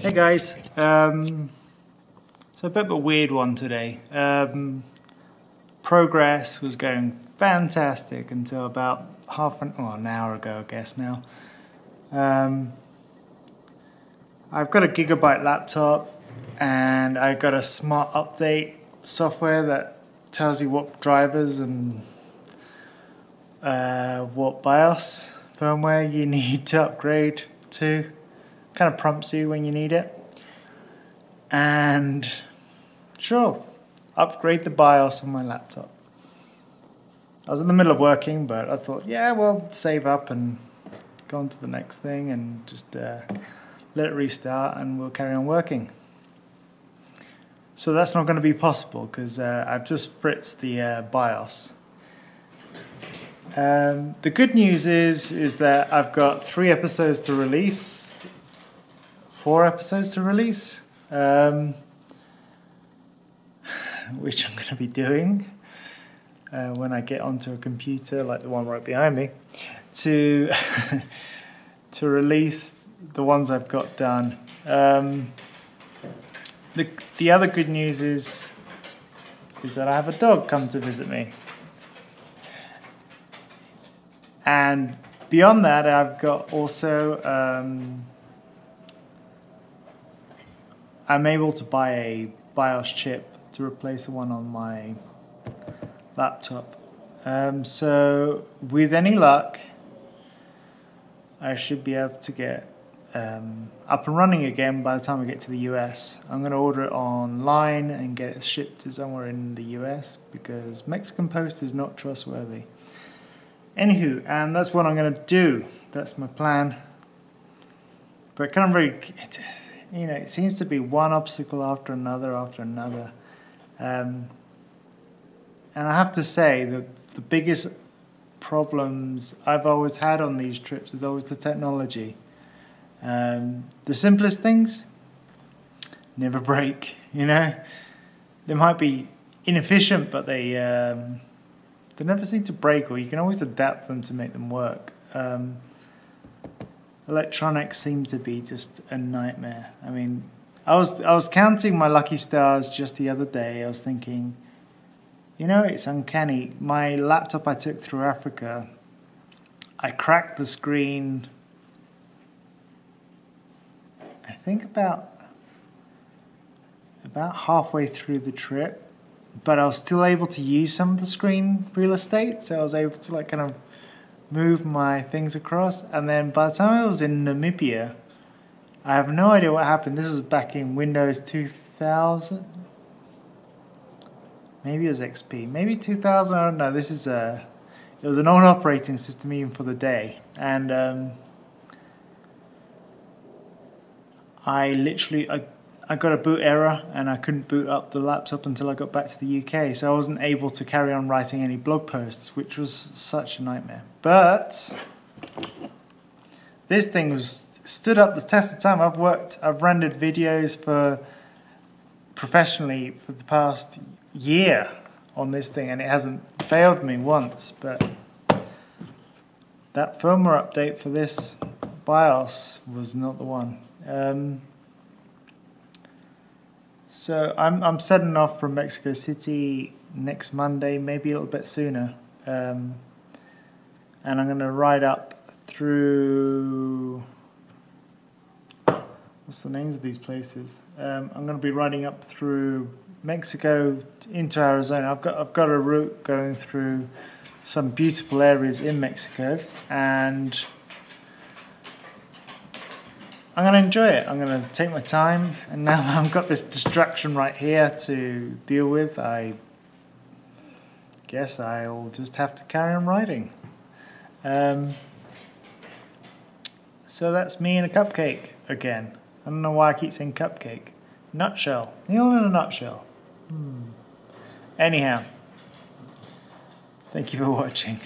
Hey guys, um, so a bit of a weird one today. Um, progress was going fantastic until about half an, oh, an hour ago, I guess now. Um, I've got a gigabyte laptop and I got a smart update software that tells you what drivers and uh, what BIOS firmware you need to upgrade to. Kind of prompts you when you need it. And sure, upgrade the BIOS on my laptop. I was in the middle of working, but I thought, yeah, well, save up and go on to the next thing and just uh, let it restart and we'll carry on working. So that's not going to be possible because uh, I've just fritzed the uh, BIOS. Um, the good news is is that I've got three episodes to release, four episodes to release, um, which I'm going to be doing uh, when I get onto a computer like the one right behind me, to to release the ones I've got done. Um, the the other good news is is that I have a dog come to visit me. And beyond that, I've got also, um, I'm able to buy a BIOS chip to replace the one on my laptop. Um, so, with any luck, I should be able to get um, up and running again by the time I get to the US. I'm going to order it online and get it shipped to somewhere in the US because Mexican Post is not trustworthy. Anywho, and that's what I'm going to do. That's my plan. But kind of very, it, you know, it seems to be one obstacle after another after another. Um, and I have to say that the biggest problems I've always had on these trips is always the technology. Um, the simplest things never break, you know. They might be inefficient, but they um, they never seem to break, or you can always adapt them to make them work. Um, electronics seem to be just a nightmare. I mean, I was I was counting my lucky stars just the other day. I was thinking, you know, it's uncanny. My laptop I took through Africa, I cracked the screen. I think about about halfway through the trip but I was still able to use some of the screen real estate, so I was able to like kind of move my things across. And then by the time I was in Namibia, I have no idea what happened. This was back in Windows 2000. Maybe it was XP. Maybe 2000. I don't know. This is a. It was an old operating system even for the day, and um, I literally I I got a boot error and I couldn't boot up the laptop until I got back to the UK, so I wasn't able to carry on writing any blog posts, which was such a nightmare. But this thing was stood up the test of time. I've worked, I've rendered videos for professionally for the past year on this thing, and it hasn't failed me once. But that firmware update for this BIOS was not the one. Um, so I'm I'm setting off from Mexico City next Monday, maybe a little bit sooner, um, and I'm going to ride up through. What's the names of these places? Um, I'm going to be riding up through Mexico into Arizona. I've got I've got a route going through some beautiful areas in Mexico, and I'm going to enjoy it. I'm going to take my time, and now I've got this distraction right here to deal with. I guess I'll just have to carry on writing. Um, so that's me in a cupcake again. I don't know why I keep saying cupcake. Nutshell. Neil in a nutshell. Hmm. Anyhow, thank you for watching.